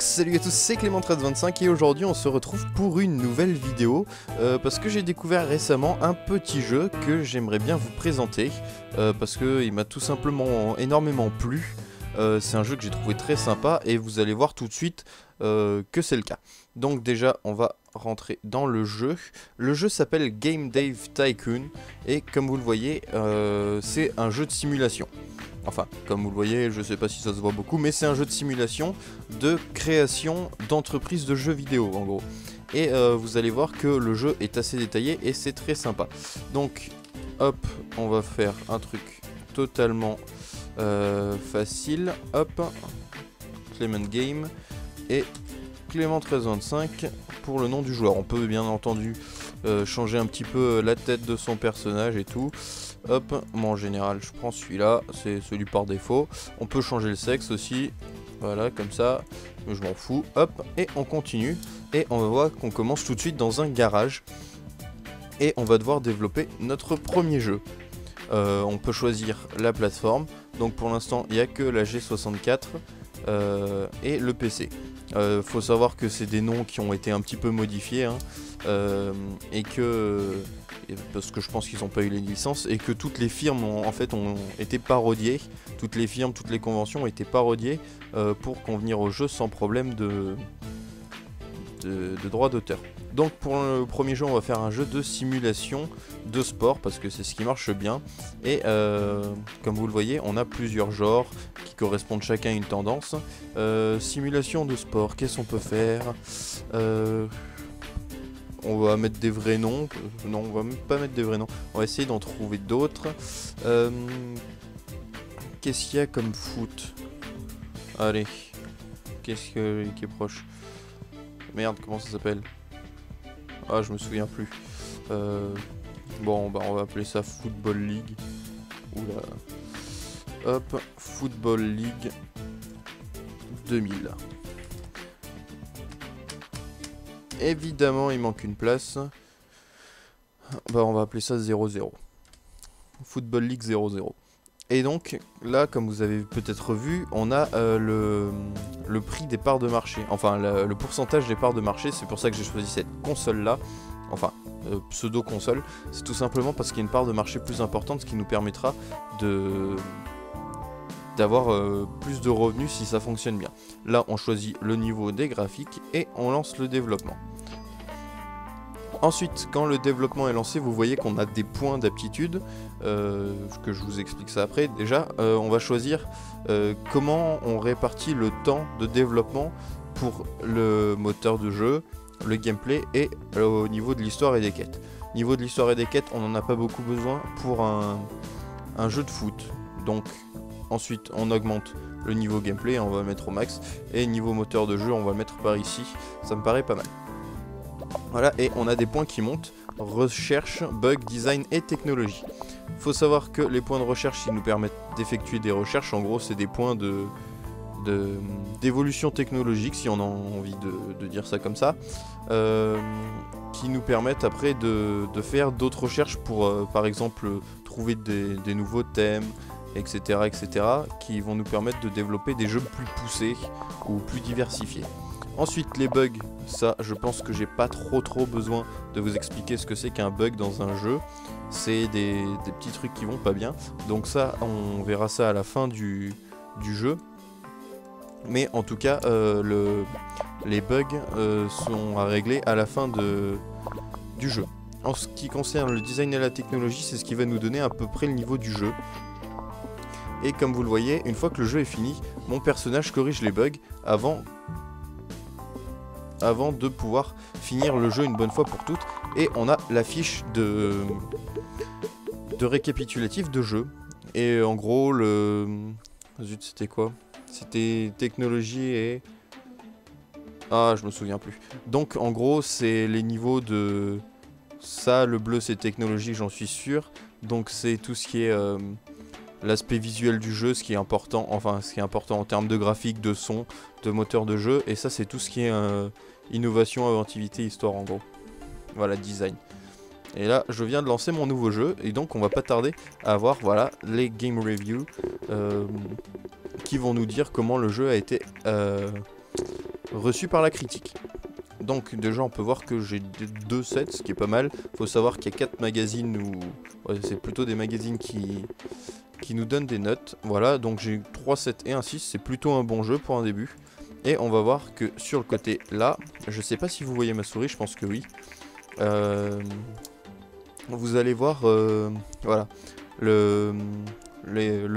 Salut à tous, c'est Clément1325 et aujourd'hui on se retrouve pour une nouvelle vidéo euh, parce que j'ai découvert récemment un petit jeu que j'aimerais bien vous présenter euh, parce qu'il m'a tout simplement énormément plu. Euh, c'est un jeu que j'ai trouvé très sympa et vous allez voir tout de suite que c'est le cas. Donc déjà on va rentrer dans le jeu. Le jeu s'appelle Game Dave Tycoon et comme vous le voyez c'est un jeu de simulation. Enfin, comme vous le voyez, je sais pas si ça se voit beaucoup, mais c'est un jeu de simulation de création d'entreprises de jeux vidéo, en gros. Et euh, vous allez voir que le jeu est assez détaillé et c'est très sympa. Donc, hop, on va faire un truc totalement euh, facile. Hop, Clement Game et Clément 1325 pour le nom du joueur. On peut bien entendu euh, changer un petit peu la tête de son personnage et tout. Hop, moi en général je prends celui-là, c'est celui par défaut. On peut changer le sexe aussi, voilà comme ça, je m'en fous. Hop, et on continue. Et on va voir qu'on commence tout de suite dans un garage. Et on va devoir développer notre premier jeu. Euh, on peut choisir la plateforme. Donc pour l'instant il n'y a que la G64 euh, et le PC. Euh, faut savoir que c'est des noms qui ont été un petit peu modifiés hein, et que parce que je pense qu'ils n'ont pas eu les licences, et que toutes les firmes ont, en fait ont été parodiées, toutes les firmes, toutes les conventions ont été parodiées euh, pour convenir au jeu sans problème de, droit d'auteur. Donc pour le premier jeu on va faire un jeu de simulation de sport parce que c'est ce qui marche bien et euh, comme vous le voyez on a plusieurs genres qui correspondent chacun à une tendance. Euh, simulation de sport, qu'est-ce qu'on peut faire? On va mettre des vrais noms. Non, on va même pas mettre des vrais noms. On va essayer d'en trouver d'autres. Euh, qu'est-ce qu'il y a comme foot? Allez. Qu'est-ce qui est proche? Merde, comment ça s'appelle? Ah, je me souviens plus. Euh, bon, bah on va appeler ça Football League. Oula. Hop, Football League 2000. Évidemment, il manque une place. Bah, on va appeler ça 0-0. Football League 0-0. Et donc, là, comme vous avez peut-être vu, on a euh, le, prix des parts de marché. Enfin, le, pourcentage des parts de marché. C'est pour ça que j'ai choisi cette console-là. Enfin, euh, pseudo-console. C'est tout simplement parce qu'il y a une part de marché plus importante, ce qui nous permettra de d'avoir euh, plus de revenus si ça fonctionne bien. Là, on choisit le niveau des graphiques et on lance le développement. Ensuite, quand le développement est lancé, vous voyez qu'on a des points d'aptitude, euh, que je vous explique ça après. Déjà, euh, on va choisir comment on répartit le temps de développement pour le moteur de jeu, le gameplay et au niveau de l'histoire et des quêtes. Niveau de l'histoire et des quêtes, on n'en a pas beaucoup besoin pour un, un jeu de foot. Donc Ensuite, on augmente le niveau gameplay, on va le mettre au max. Et niveau moteur de jeu, on va le mettre par ici. Ça me paraît pas mal. Voilà, et on a des points qui montent. Recherche, bug, design et technologie. Faut savoir que les points de recherche, ils nous permettent d'effectuer des recherches. En gros, c'est des points d'évolution technologique, si on a envie de, dire ça comme ça, euh, qui nous permettent après de, faire d'autres recherches pour, euh, par exemple, trouver des nouveaux thèmes, etc., etc., qui vont nous permettre de développer des jeux plus poussés ou plus diversifiés. Ensuite, les bugs, ça, je pense que j'ai pas trop trop besoin de vous expliquer ce que c'est qu'un bug dans un jeu. C'est des, petits trucs qui vont pas bien. Donc ça, on verra ça à la fin du, jeu. Mais en tout cas, euh, le, les bugs euh, sont à régler à la fin du jeu. En ce qui concerne le design et la technologie, c'est ce qui va nous donner à peu près le niveau du jeu. Et comme vous le voyez, une fois que le jeu est fini, mon personnage corrige les bugs avant, avant de pouvoir finir le jeu une bonne fois pour toutes. Et on a la fiche de, de récapitulatif de jeu. Et en gros, le... Zut, c'était quoi? C'était technologie et... Ah, je me souviens plus. Donc, en gros, c'est les niveaux de... Ça, le bleu, c'est technologie, j'en suis sûr. Donc, c'est tout ce qui est... Euh, l'aspect visuel du jeu, ce qui est important, enfin ce qui est important en termes de graphique, de son, de moteur de jeu, et ça c'est tout ce qui est euh, innovation, inventivité, histoire en gros. Voilà, design. Et là, je viens de lancer mon nouveau jeu, et donc on va pas tarder à avoir voilà, les game reviews euh, qui vont nous dire comment le jeu a été, euh, reçus par la critique. Donc déjà on peut voir que j'ai deux sets, ce qui est pas mal. Faut savoir qu'il y a quatre magazines où c'est plutôt des magazines qui qui nous donnent des notes. Voilà, donc j'ai 3 sets et un 6, c'est plutôt un bon jeu pour un début. Et on va voir que sur le côté là, je sais pas si vous voyez ma souris, je pense que oui. Euh, vous allez voir, euh, voilà, le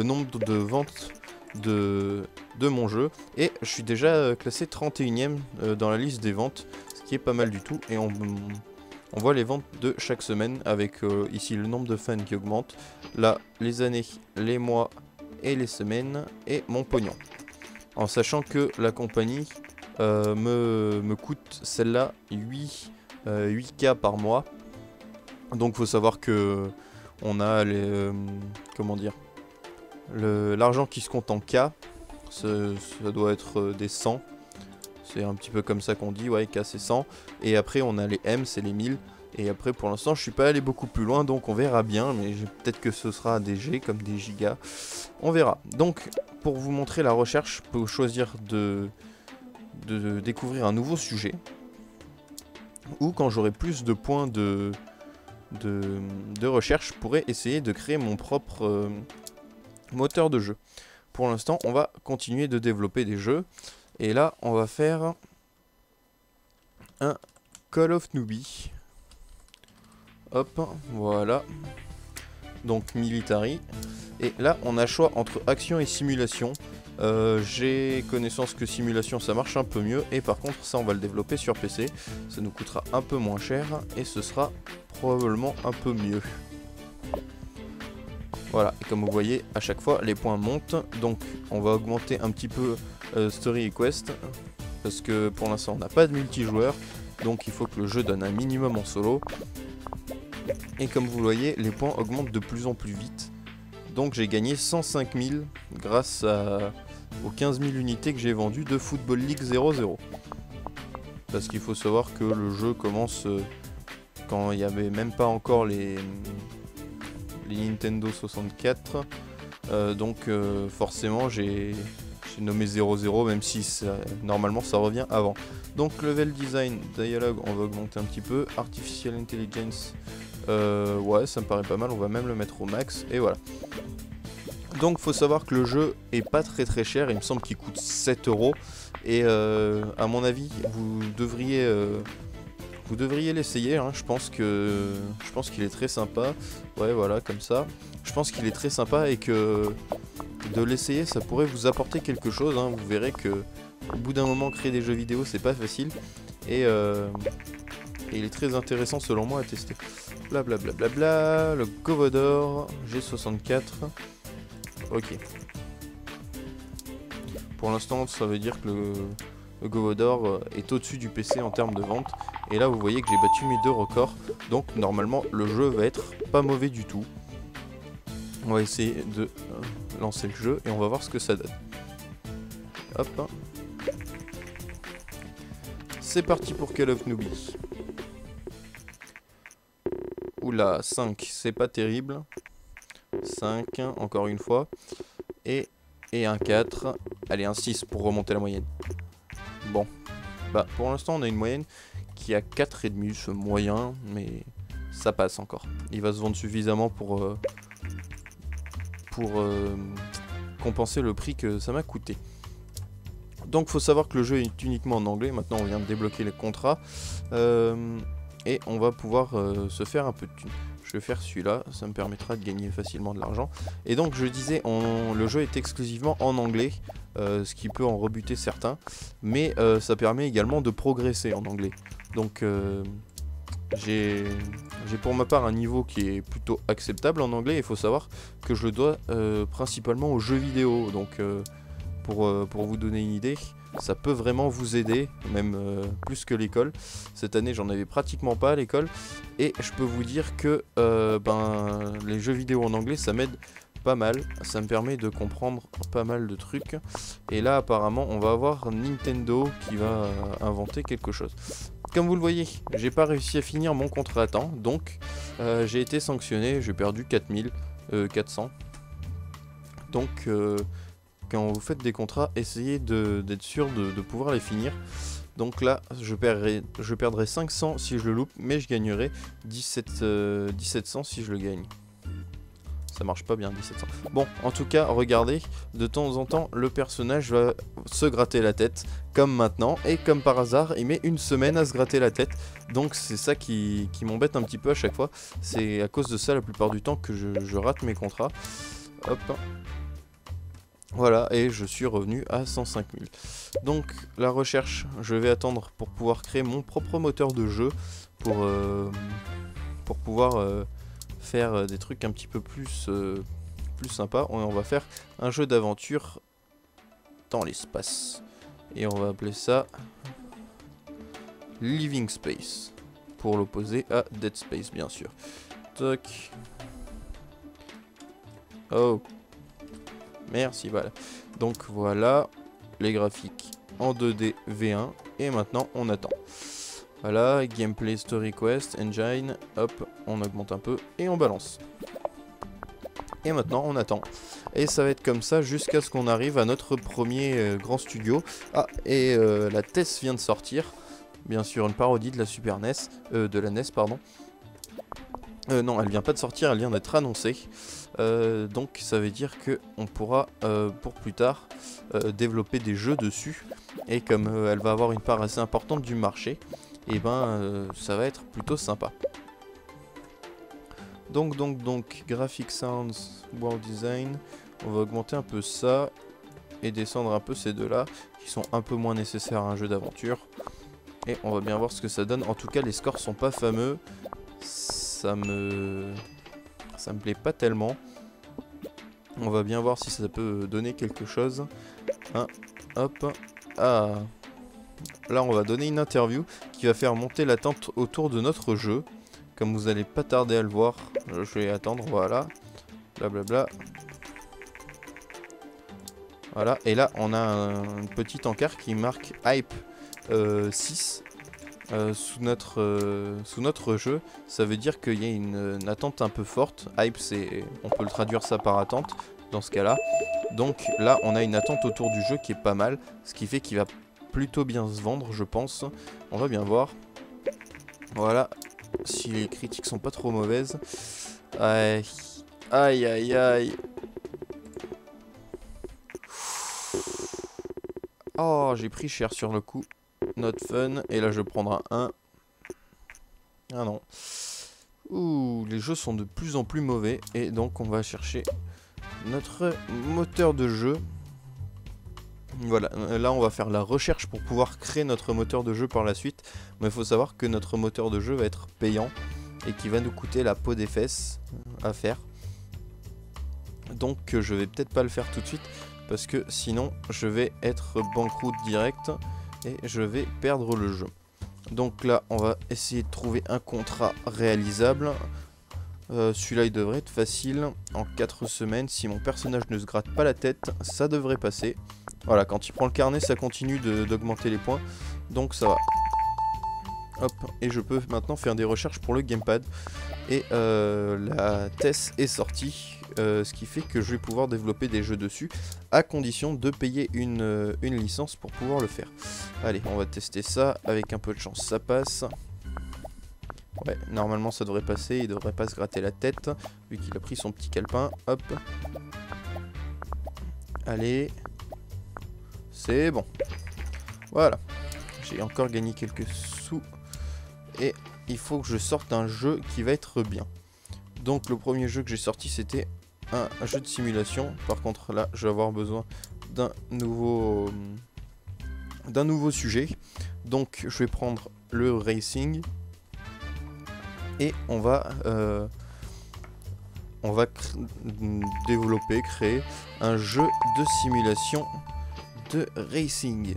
nombre de ventes de, mon jeu. Et je suis déjà euh, classé 31ème euh, dans la liste des ventes, ce qui est pas mal du tout. Et on, voit les ventes de chaque semaine avec euh, ici le nombre de fans qui augmente. Là, les années, les mois et les semaines et mon pognon. En sachant que la compagnie me, me, coûte celle-là 8, 8K par mois. Donc faut savoir que on a les... comment dire L'argent qui se compte en K, ça doit être euh, des 100. C'est un petit peu comme ça qu'on dit, ouais, K c'est 100. Et après on a les M, c'est les 1000. Et après pour l'instant je suis pas allé beaucoup plus loin, donc on verra bien. Mais peut-être que ce sera des G comme des gigas. On verra. Donc pour vous montrer la recherche, je peux choisir de, découvrir un nouveau sujet. Ou quand j'aurai plus de points de, de, recherche, je pourrais essayer de créer mon propre... Euh, moteur de jeu. Pour l'instant, on va continuer de développer des jeux. Et là, on va faire un Call of Newbie. Hop, voilà. Donc Military. Et là, on a choix entre action et simulation. Euh, j'ai connaissance que simulation ça marche un peu mieux et par contre ça on va le développer sur PC ça nous coûtera un peu moins cher et ce sera probablement un peu mieux voilà, et comme vous voyez, à chaque fois, les points montent. Donc, on va augmenter un petit peu euh, Story et Quest. Parce que pour l'instant, on n'a pas de multijoueur. Donc, il faut que le jeu donne un minimum en solo. Et comme vous voyez, les points augmentent de plus en plus vite. Donc, j'ai gagné 105 000 grâce aux 15 000 unités que j'ai vendues de Football League 00. Parce qu'il faut savoir que le jeu commence euh, quand il n'y avait même pas encore les Nintendo 64. Euh, donc euh, forcément j'ai nommé 00 même si normalement ça revient avant. Donc level design, dialogue on va augmenter un petit peu. Artificial intelligence, euh, ouais ça me paraît pas mal, on va même le mettre au max et voilà. Donc faut savoir que le jeu est pas très très cher, il me semble qu'il coûte 7 euros. Et à mon avis vous devriez vous devriez l'essayer, hein. je pense que je pense qu'il est très sympa. Ouais voilà comme ça. Je pense qu'il est très sympa et que de l'essayer ça pourrait vous apporter quelque chose. Hein. Vous verrez que au bout d'un moment créer des jeux vidéo c'est pas facile. Et, euh, il est très intéressant selon moi à tester. Blablabla bla bla bla, le Govodor G64. Ok. Pour l'instant ça veut dire que le, le Govodor est au-dessus du PC en termes de vente. Et là vous voyez que j'ai battu mes deux records. Donc normalement le jeu va être pas mauvais du tout. On va essayer de lancer le jeu et on va voir ce que ça donne. Hop. C'est parti pour Call of Newbie. Oula, 5, c'est pas terrible. 5, encore une fois. Et, et un 4. Allez, un 6 pour remonter la moyenne. Bon. Bah, pour l'instant, on a une moyenne qui a 4,5, ce moyen, mais ça passe encore. Il va se vendre suffisamment pour, euh, pour euh, compenser le prix que ça m'a coûté. Donc faut savoir que le jeu est uniquement en anglais, maintenant on vient de débloquer les contrats, euh, et on va pouvoir se faire un peu de thunes. Je vais faire celui-là, ça me permettra de gagner facilement de l'argent. Et donc je disais, le jeu est exclusivement en anglais, ce qui peut en rebuter certains, mais ça permet également de progresser en anglais. Donc euh, j'ai pour ma part un niveau qui est plutôt acceptable en anglais. Il faut savoir que je le dois euh, principalement aux jeux vidéo. Donc euh, pour, pour, vous donner une idée, ça peut vraiment vous aider, même plus que l'école. Cette année j'en avais pratiquement pas à l'école. Et je peux vous dire que ben, les jeux vidéo en anglais ça m'aide pas mal, ça me permet de comprendre pas mal de trucs. Et là apparemment on va avoir Nintendo qui va inventer quelque chose. Comme vous le voyez, j'ai pas réussi à finir mon contrat à temps, donc euh, j'ai été sanctionné, j'ai perdu 4400. Euh, donc, euh, quand vous faites des contrats, essayez d'être sûr de, pouvoir les finir. Donc là, je perdrai, je perdrai 500 si je le loupe, mais je gagnerai 17, 1700 si je le gagne ça marche pas bien 1700. Bon, en tout cas, regardez, de temps en temps, le personnage va se gratter la tête, comme maintenant, et comme par hasard, il met une semaine à se gratter la tête, donc c'est ça qui, m'embête un petit peu à chaque fois, c'est à cause de ça la plupart du temps que je, rate mes contrats. Hop. Voilà, et je suis revenu à 105 000. Donc, la recherche, je vais attendre pour pouvoir créer mon propre moteur de jeu, pour, euh, pour pouvoir... Euh, euh, des trucs un petit peu plus, euh, plus sympas. On, va faire un jeu d'aventure dans l'espace. Et on va appeler ça Living Space. Pour l'opposer à Dead Space, bien sûr. Toc. Oh. Merci, voilà. Donc voilà les graphiques en 2D V1. Et maintenant, on attend. Voilà, gameplay, story quest, engine, hop, on augmente un peu et on balance. Et maintenant on attend. Et ça va être comme ça jusqu'à ce qu'on arrive à notre premier euh, grand studio. Ah, et euh, la TES vient de sortir. Bien sûr, une parodie de la Super NES, euh, de la NES, pardon. non, elle vient pas de sortir, elle vient d'être annoncée. donc ça veut dire que on pourra pour plus tard développer des jeux dessus. Et comme elle va avoir une part assez importante du marché, et eh ben euh, ça va être plutôt sympa. Donc donc donc Graphic Sounds World Design, on va augmenter un peu ça et descendre un peu ces deux là qui sont un peu moins nécessaires à un jeu d'aventure. Et on va bien voir ce que ça donne. En tout cas les scores sont pas fameux. Ça me ça me plaît pas tellement. On va bien voir si ça peut donner quelque chose. Hein, hop. Ah Là, on va donner une interview qui va faire monter l'attente autour de notre jeu. Comme vous allez pas tarder à le voir, je vais attendre, voilà. Blablabla. Voilà, et là, on a un, petit encart qui marque Hype 6 euh, euh, sous, notre, euh, sous notre jeu. Ça veut dire qu'il y a une, une, attente un peu forte. Hype, c'est, on peut le traduire ça par attente dans ce cas-là. Donc là, on a une attente autour du jeu qui est pas mal, ce qui fait qu'il va plutôt bien se vendre, je pense. On va bien voir. Voilà. Si les critiques sont pas trop mauvaises. Aïe. Aïe, aïe, aïe. Oh, j'ai pris cher sur le coup. Not fun. Et là, je prendrai un. Ah non. Ouh, les jeux sont de plus en plus mauvais. Et donc, on va chercher notre moteur de jeu. Voilà, euh, là on va faire la recherche pour pouvoir créer notre moteur de jeu par la suite. Mais il faut savoir que notre moteur de jeu va être payant et qui va nous coûter la peau des fesses à faire. Donc euh, je vais peut-être pas le faire tout de suite parce que sinon je vais être banqueroute direct et je vais perdre le jeu. Donc là on va essayer de trouver un contrat réalisable. Euh, celui-là il devrait être facile. En 4 semaines, si mon personnage ne se gratte pas la tête, ça devrait passer. Voilà, quand il prend le carnet, ça continue d'augmenter les points. Donc ça va. Hop, et je peux maintenant faire des recherches pour le gamepad. Et euh, la TES est sortie, euh, ce qui fait que je vais pouvoir développer des jeux dessus, à condition de payer une, euh, une licence pour pouvoir le faire. Allez, on va tester ça, avec un peu de chance ça passe. Ouais, normalement ça devrait passer, il devrait pas se gratter la tête, vu qu'il a pris son petit calepin. Hop. Allez, c'est bon. Voilà. J'ai encore gagné quelques sous. Et il faut que je sorte un jeu qui va être bien. Donc le premier jeu que j'ai sorti c'était un, jeu de simulation. Par contre là je vais avoir besoin d'un nouveau d'un nouveau sujet. Donc je vais prendre le racing et on va euh, on va développer, créer un jeu de simulation racing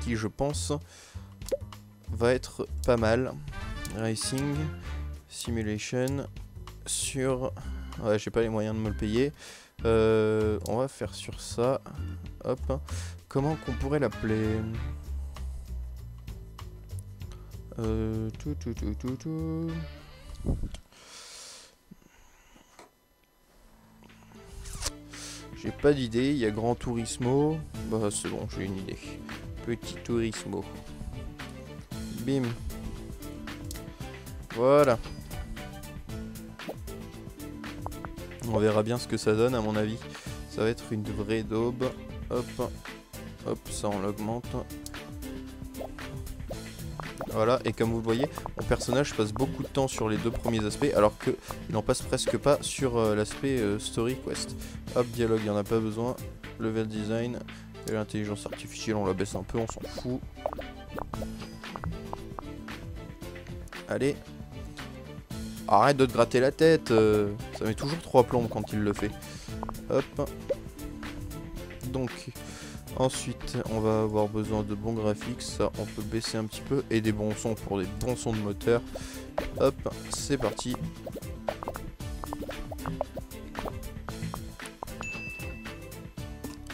qui je pense va être pas mal. Racing Simulation sur... J'ai pas les moyens de me le payer. Euh, on va faire sur ça. Hop. Comment qu'on pourrait l'appeler? Euh, tout, tout, tout, tout, tout. J'ai pas d'idée, il y a Grand Turismo. Bah c'est bon, j'ai une idée. Petit Turismo. Bim. Voilà. On verra bien ce que ça donne à mon avis. Ça va être une vraie daube. Hop. Hop, ça on l'augmente. Voilà, et comme vous le voyez, mon personnage passe beaucoup de temps sur les deux premiers aspects, alors qu'il n'en passe presque pas sur euh, l'aspect euh, story quest. Hop, dialogue, il n'y en a pas besoin. Level design, et l'intelligence artificielle, on la baisse un peu, on s'en fout. Allez. Arrête de te gratter la tête, euh, ça met toujours trois plombes quand il le fait. Hop. Donc, Ensuite, on va avoir besoin de bons graphiques, ça on peut baisser un petit peu, et des bons sons pour des bons sons de moteur. Hop, c'est parti.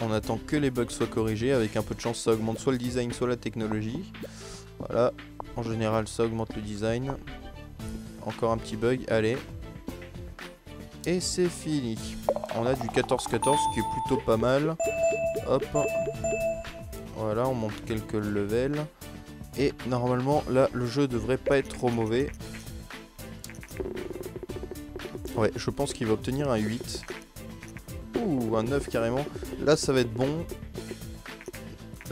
On attend que les bugs soient corrigés, avec un peu de chance ça augmente soit le design, soit la technologie. Voilà, en général ça augmente le design. Encore un petit bug, allez. Et c'est fini. On a du 14-14 qui est plutôt pas mal. Hop. Voilà, on monte quelques levels. Et normalement, là, le jeu devrait pas être trop mauvais. Ouais, je pense qu'il va obtenir un 8. Ouh, un 9 carrément. Là, ça va être bon.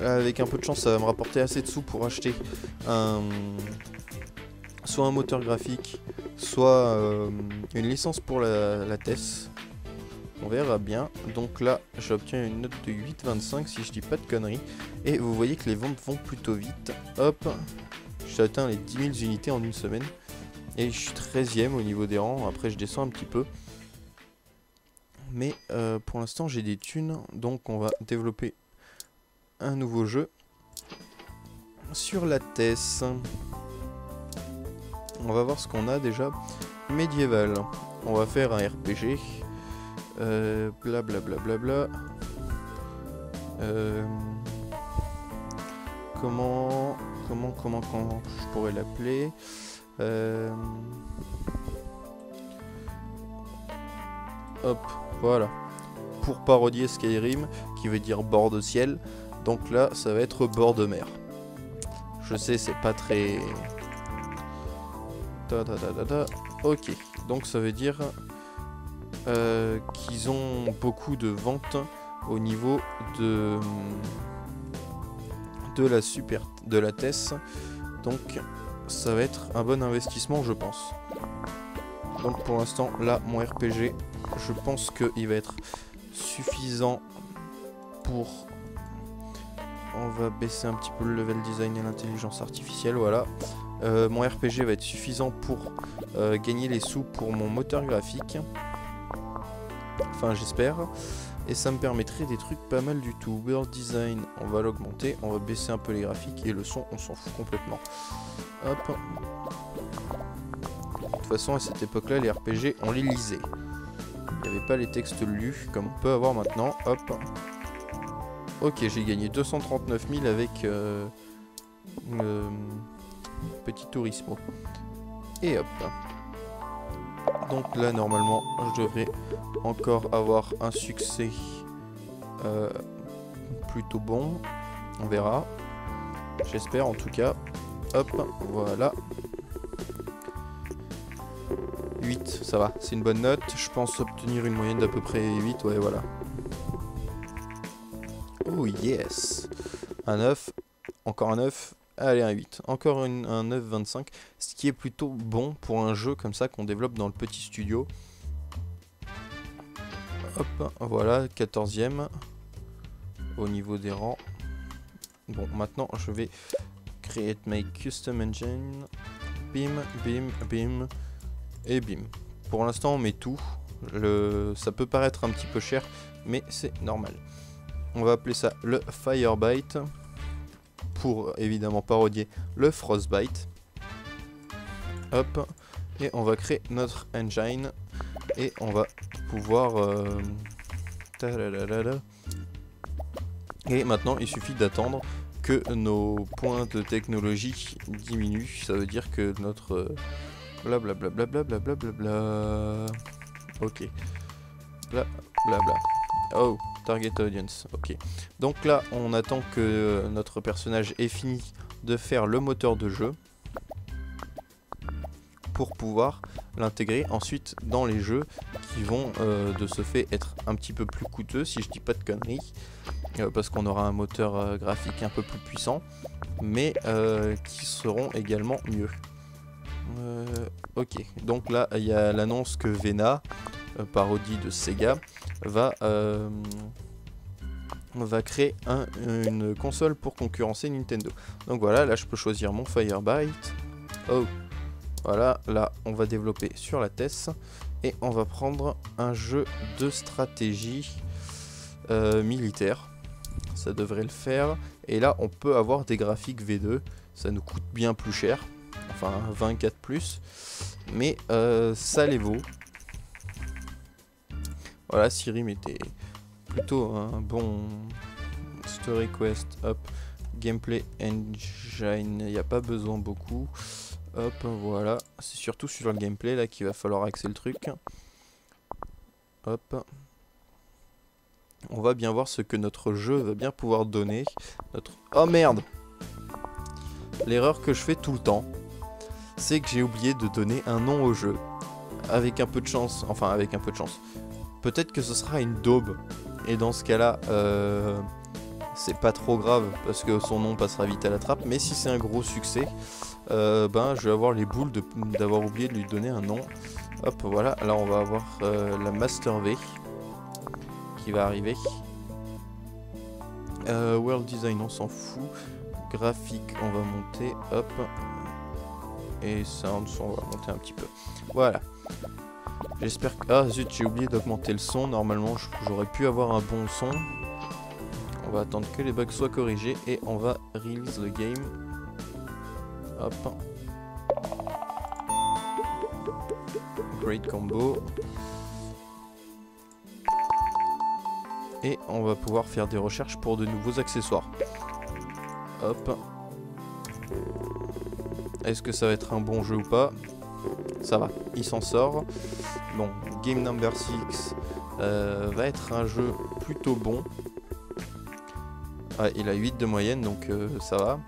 Avec un peu de chance, ça va me rapporter assez de sous pour acheter. Soit un moteur graphique, soit euh, une licence pour la, la TES. On verra bien. Donc là, j'obtiens une note de 8,25 si je dis pas de conneries. Et vous voyez que les ventes vont plutôt vite. Hop, j'ai atteint les 10 000 unités en une semaine. Et je suis 13ème au niveau des rangs. Après, je descends un petit peu. Mais euh, pour l'instant, j'ai des thunes. Donc on va développer un nouveau jeu sur la TES. On va voir ce qu'on a déjà. Médiéval. On va faire un RPG. Euh, bla bla bla bla bla. Euh, comment, comment, comment, comment je pourrais l'appeler euh, Hop, voilà. Pour parodier Skyrim, qui veut dire bord de ciel. Donc là, ça va être bord de mer. Je sais, c'est pas très... Ta, Ok, donc ça veut dire euh, qu'ils ont beaucoup de ventes au niveau de, de la super de la TES. Donc ça va être un bon investissement je pense. Donc pour l'instant là mon RPG je pense qu'il va être suffisant pour on va baisser un petit peu le level design et l'intelligence artificielle voilà euh, mon RPG va être suffisant pour euh, gagner les sous pour mon moteur graphique Enfin, j'espère. Et ça me permettrait des trucs pas mal du tout. World Design, on va l'augmenter. On va baisser un peu les graphiques. Et le son, on s'en fout complètement. Hop. De toute façon, à cette époque-là, les RPG, on les lisait. Il n'y avait pas les textes lus, comme on peut avoir maintenant. Hop. Ok, j'ai gagné 239 000 avec euh, le petit Turismo. Et hop. Donc là, normalement, je devrais encore avoir un succès euh, plutôt bon. On verra. J'espère en tout cas. Hop, voilà. 8, ça va, c'est une bonne note. Je pense obtenir une moyenne d'à peu près 8, ouais, voilà. Oh yes Un 9, encore un 9, Allez, un 8. Encore un 9,25. Ce qui est plutôt bon pour un jeu comme ça qu'on développe dans le petit studio. Hop, voilà, 14ème. Au niveau des rangs. Bon, maintenant je vais create my custom engine. Bim, bim, bim. Et bim. Pour l'instant, on met tout. Ça peut paraître un petit peu cher, mais c'est normal. On va appeler ça le Firebite pour évidemment parodier le Frostbite. Hop, et on va créer notre engine et on va pouvoir... Euh, et maintenant il suffit d'attendre que nos points de technologie diminuent. Ça veut dire que notre... Blablabla... Bla bla Ok. Bla bla bla. Oh Target audience. Ok. Donc là, on attend que notre personnage ait fini de faire le moteur de jeu pour pouvoir l'intégrer ensuite dans les jeux qui vont euh, de ce fait être un petit peu plus coûteux si je dis pas de conneries euh, parce qu'on aura un moteur euh, graphique un peu plus puissant mais qui seront également mieux ok donc là il y a l'annonce que Vena parodie de Sega va va créer une console pour concurrencer Nintendo donc voilà là je peux choisir mon Firebyte oh voilà, là on va développer sur la TES et on va prendre un jeu de stratégie euh, militaire. Ça devrait le faire. Et là on peut avoir des graphiques V2. Ça nous coûte bien plus cher. Enfin 24 plus. Mais euh, ça les vaut. Voilà, Siri mettait plutôt un bon story quest. Hop, gameplay engine, il a pas besoin beaucoup. Hop, voilà. C'est surtout sur le gameplay là qu'il va falloir axer le truc. Hop. On va bien voir ce que notre jeu va bien pouvoir donner. Notre... Oh merde L'erreur que je fais tout le temps, c'est que j'ai oublié de donner un nom au jeu. Avec un peu de chance, enfin avec un peu de chance. Peut-être que ce sera une daube. Et dans ce cas-là, euh, c'est pas trop grave parce que son nom passera vite à la trappe. Mais si c'est un gros succès, euh, ben, je vais avoir les boules d'avoir oublié de lui donner un nom. Hop, voilà. Là, on va avoir euh, la Master V qui va arriver. World Design, on s'en fout. Graphique, on va monter. Hop. Et Sound, on va monter un petit peu. Voilà. J'espère que... Ah zut, j'ai oublié d'augmenter le son. Normalement, j'aurais pu avoir un bon son. On va attendre que les bugs soient corrigés et on va release le game. Hop. Great combo. Et on va pouvoir faire des recherches pour de nouveaux accessoires. Hop. Est-ce que ça va être un bon jeu ou pas? Ça va, il s'en sort. Bon, Game Number 6 euh, va être un jeu plutôt bon. Ah, il a 8 de moyenne, donc euh, ça va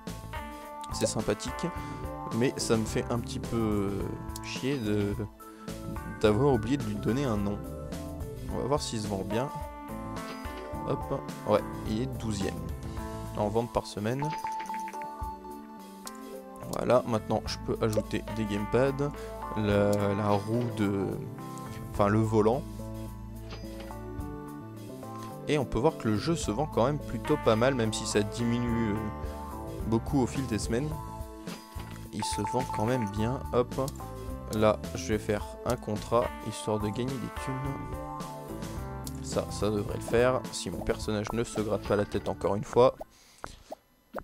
c'est sympathique, mais ça me fait un petit peu chier d'avoir oublié de lui donner un nom. On va voir s'il se vend bien. Hop, ouais, il est 12ème en vente par semaine. Voilà, maintenant je peux ajouter des gamepads, la, la roue de... Enfin le volant. Et on peut voir que le jeu se vend quand même plutôt pas mal, même si ça diminue euh, beaucoup au fil des semaines. Il se vend quand même bien. Hop. Là, je vais faire un contrat, histoire de gagner des thunes. Ça, ça devrait le faire. Si mon personnage ne se gratte pas la tête encore une fois.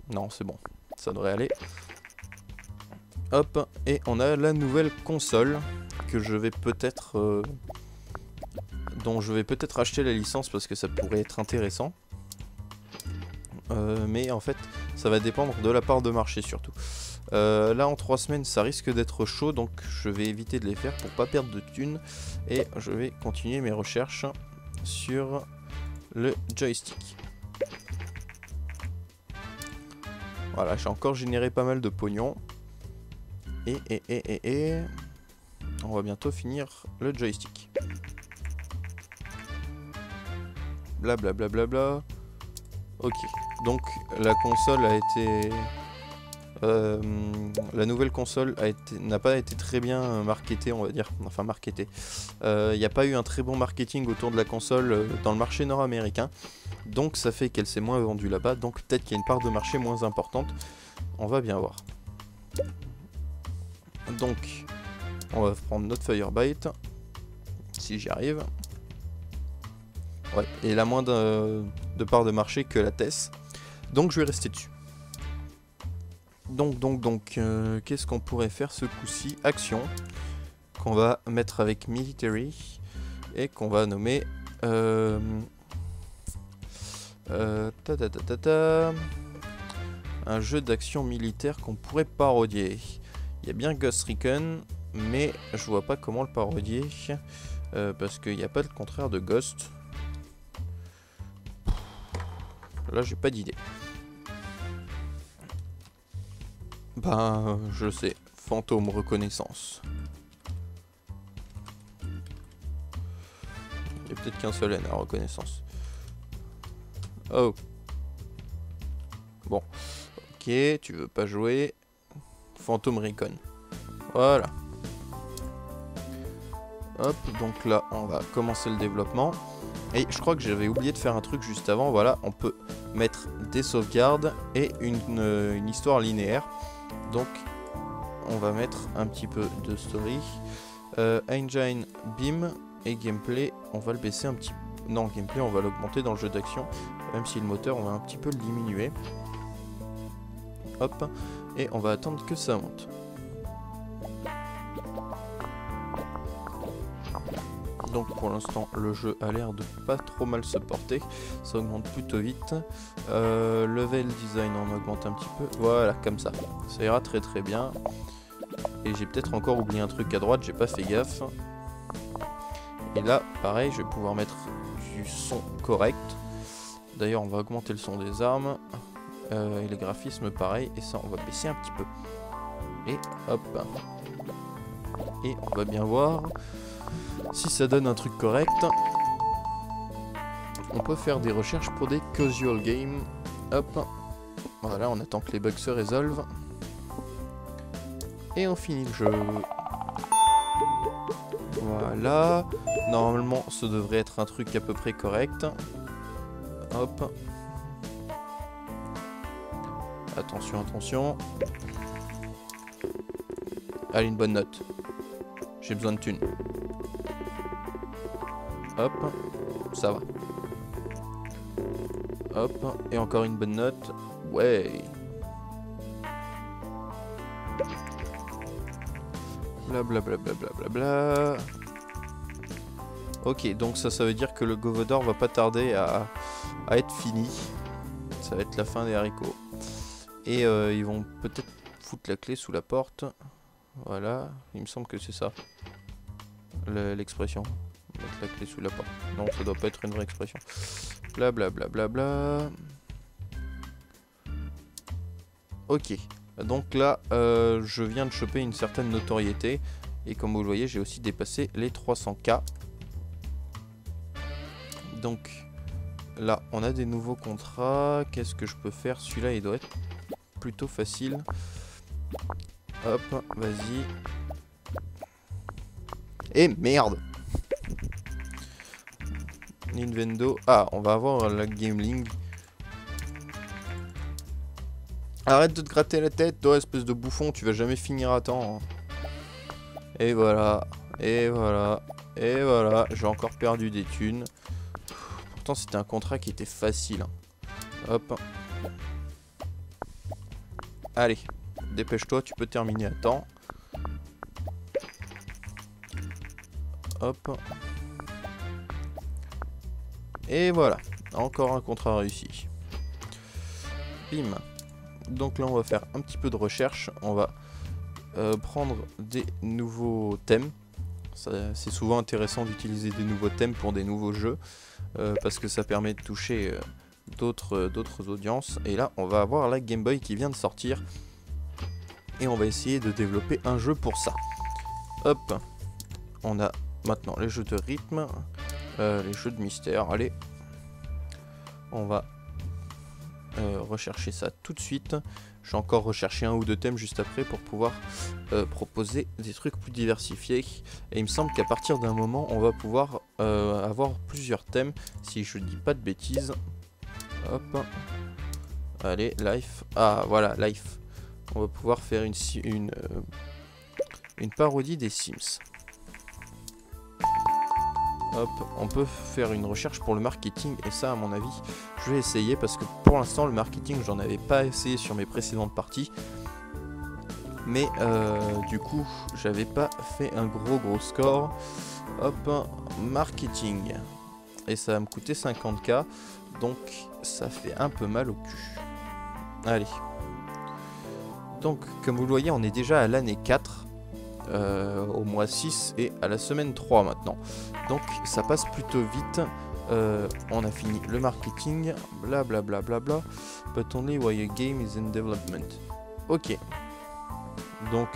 Non, c'est bon. Ça devrait aller. Hop. Et on a la nouvelle console que je vais peut-être... Euh, dont je vais peut-être acheter la licence parce que ça pourrait être intéressant. Euh, mais en fait, ça va dépendre de la part de marché surtout. Euh, là en 3 semaines ça risque d'être chaud donc je vais éviter de les faire pour pas perdre de thunes et je vais continuer mes recherches sur le joystick. Voilà j'ai encore généré pas mal de pognon et on va bientôt finir le joystick. Blablabla. Bla, bla, bla, ok donc la console a été... Euh, la nouvelle console n'a pas été très bien marketée, on va dire. Enfin, marketée. Il euh, n'y a pas eu un très bon marketing autour de la console euh, dans le marché nord-américain. Donc ça fait qu'elle s'est moins vendue là-bas. Donc peut-être qu'il y a une part de marché moins importante. On va bien voir. Donc, on va prendre notre Firebyte. Si j'y arrive. Ouais, et la moins de, de part de marché que la TES. Donc je vais rester dessus. Donc, donc, donc, euh, qu'est-ce qu'on pourrait faire ce coup-ci? Action, qu'on va mettre avec Military, et qu'on va nommer... Euh, euh, un jeu d'action militaire qu'on pourrait parodier. Il y a bien Ghost Recon, mais je vois pas comment le parodier, parce qu'il n'y a pas le contraire de Ghost. Là, j'ai pas d'idée. Ben, je sais. Fantôme reconnaissance. Il y a peut-être qu'un seul N à reconnaissance. Oh. Bon. Ok, tu veux pas jouer. Fantôme Recon. Voilà. Hop, donc là, on va commencer le développement. Et je crois que j'avais oublié de faire un truc juste avant. Voilà, on peut mettre des sauvegardes et une, euh, histoire linéaire. Donc, on va mettre un petit peu de story. Euh, engine, beam et gameplay, on va le baisser un petit peu. Non, gameplay, on va l'augmenter dans le jeu d'action. Même si le moteur, on va un petit peu le diminuer. Hop. Et on va attendre que ça monte. Donc pour l'instant le jeu a l'air de pas trop mal se porter. Ça augmente plutôt vite. Euh, level design on augmente un petit peu. Voilà comme ça. Ça ira très très bien. Et j'ai peut-être encore oublié un truc à droite, j'ai pas fait gaffe. Et là pareil je vais pouvoir mettre du son correct. D'ailleurs on va augmenter le son des armes. Euh, et les graphismes pareil. Et ça on va baisser un petit peu. Et hop. Et on va bien voir. Si ça donne un truc correct, on peut faire des recherches pour des casual games. Hop. Voilà, on attend que les bugs se résolvent. Et on finit le jeu. Voilà. Normalement, ce devrait être un truc à peu près correct. Hop. Attention, attention. Allez, une bonne note. J'ai besoin de thunes. Hop, ça va. Hop, et encore une bonne note. Ouais. Blablabla. Bla bla bla bla Ok, donc ça, ça veut dire que le Govodor va pas tarder à, être fini. Ça va être la fin des haricots. Et euh, ils vont peut-être foutre la clé sous la porte. Voilà, il me semble que c'est ça. L'expression mettre la clé sous la porte. Non, ça doit pas être une vraie expression. Bla bla bla bla bla. Ok. Donc là, euh, je viens de choper une certaine notoriété. Et comme vous le voyez, j'ai aussi dépassé les 300k. Donc là, on a des nouveaux contrats. Qu'est-ce que je peux faire? Celui-là, il doit être plutôt facile. Hop, vas-y. Et merde Nintendo. Ah, on va avoir la Gameling. Arrête de te gratter la tête, toi, espèce de bouffon, tu vas jamais finir à temps. Hein. Et voilà, et voilà, et voilà, j'ai encore perdu des thunes. Pourtant, c'était un contrat qui était facile. Hein. Hop. Allez, dépêche-toi, tu peux terminer à temps. Hop. Et voilà, encore un contrat réussi. Bim. Donc là, on va faire un petit peu de recherche. On va euh, prendre des nouveaux thèmes. C'est souvent intéressant d'utiliser des nouveaux thèmes pour des nouveaux jeux. Euh, parce que ça permet de toucher euh, d'autres audiences. Et là, on va avoir la Game Boy qui vient de sortir. Et on va essayer de développer un jeu pour ça. Hop. On a maintenant les jeux de rythme. Euh, les jeux de mystère, allez. On va euh, rechercher ça tout de suite. Je vais encore rechercher un ou deux thèmes juste après pour pouvoir euh, proposer des trucs plus diversifiés. Et il me semble qu'à partir d'un moment, on va pouvoir avoir plusieurs thèmes, si je dis pas de bêtises. Hop. Allez, life. Ah, voilà, life. On va pouvoir faire une, une, une parodie des Sims. Hop, on peut faire une recherche pour le marketing et ça à mon avis je vais essayer parce que pour l'instant le marketing j'en avais pas essayé sur mes précédentes parties mais euh, du coup j'avais pas fait un gros gros score hop marketing et ça va me coûter 50k donc ça fait un peu mal au cul allez donc comme vous le voyez on est déjà à l'année 4 euh, au mois 6 et à la semaine 3 maintenant. Donc ça passe plutôt vite Euh, on a fini le marketing, blablabla. Bla, bla, bla, But only while your game is in development. Ok. Donc,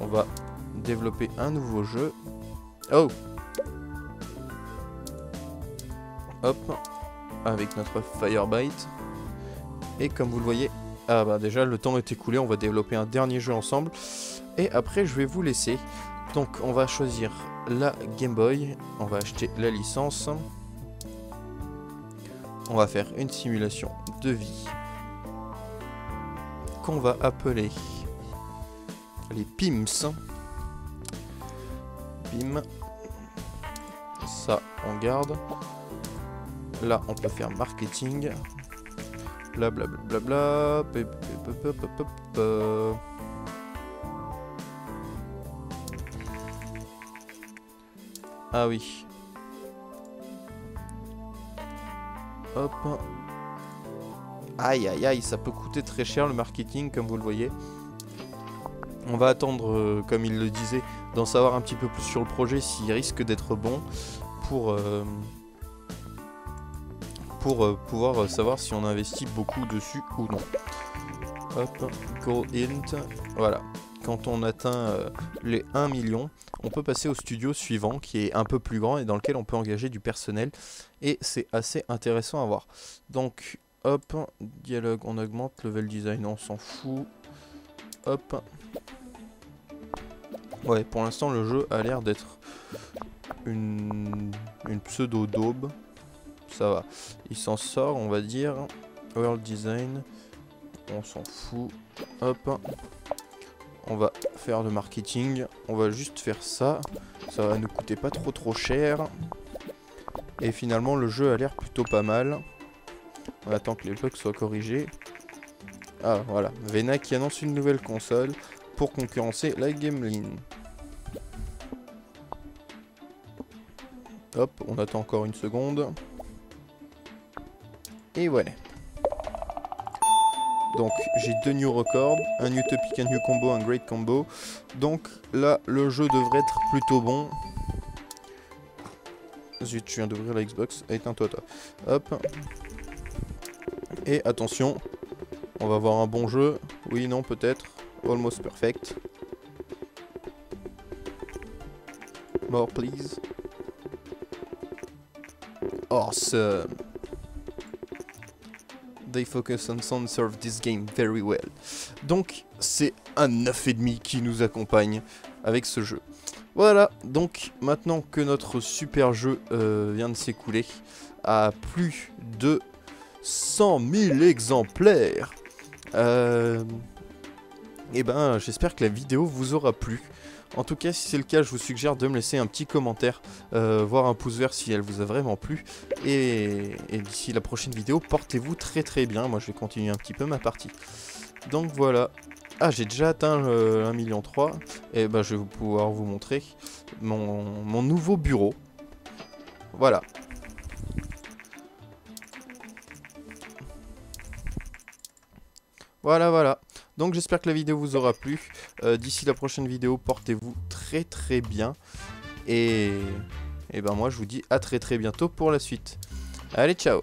on va développer un nouveau jeu. Oh Hop. Avec notre Firebite. Et comme vous le voyez, ah bah déjà le temps est écoulé, on va développer un dernier jeu ensemble. Et après je vais vous laisser. Donc on va choisir la Game Boy, on va acheter la licence. On va faire une simulation de vie qu'on va appeler les PIMS. PIM. Ça, on garde. Là, on peut faire marketing. Blablabla. Bla, Ah oui. Hop. Aïe aïe aïe, ça peut coûter très cher le marketing comme vous le voyez. On va attendre, euh, comme il le disait, d'en savoir un petit peu plus sur le projet s'il risque d'être bon pour, euh, pour euh, pouvoir savoir si on investit beaucoup dessus ou non. Hop, go int, voilà. Quand on atteint les 1 million, on peut passer au studio suivant qui est un peu plus grand et dans lequel on peut engager du personnel et c'est assez intéressant à voir. Donc hop, dialogue on augmente, level design on s'en fout. Hop. Ouais, pour l'instant le jeu a l'air d'être une, une pseudo daube. Ça va. Il s'en sort, on va dire. World design, on s'en fout. Hop on va faire le marketing. On va juste faire ça. Ça va nous coûter pas trop trop cher. Et finalement, le jeu a l'air plutôt pas mal. On attend que les bugs soient corrigés. Ah, voilà. Vena qui annonce une nouvelle console pour concurrencer la Gameline. Hop, on attend encore une seconde. Et voilà. Donc j'ai deux new records, un new topic, un new combo, un great combo. Donc là le jeu devrait être plutôt bon. Zut, je viens d'ouvrir la Xbox. Éteins-toi toi. Hop. Et attention, on va avoir un bon jeu. Oui, non, peut-être. Almost perfect. More, please. Awesome they focus on sound serve this game very well. Donc c'est un 9,5 qui nous accompagne avec ce jeu. Voilà, donc maintenant que notre super jeu euh, vient de s'écouler à plus de 100 000 exemplaires, euh, et eh ben j'espère que la vidéo vous aura plu. En tout cas, si c'est le cas, je vous suggère de me laisser un petit commentaire, euh, voir un pouce vert si elle vous a vraiment plu. Et, d'ici la prochaine vidéo, portez-vous très très bien. Moi, je vais continuer un petit peu ma partie. Donc voilà. Ah, j'ai déjà atteint le 1,3 million. Et ben, je vais pouvoir vous montrer mon, mon nouveau bureau. Voilà. Voilà, voilà. Donc j'espère que la vidéo vous aura plu. Euh, d'ici la prochaine vidéo, portez-vous très très bien. Et, et ben moi je vous dis à très très bientôt pour la suite. Allez, ciao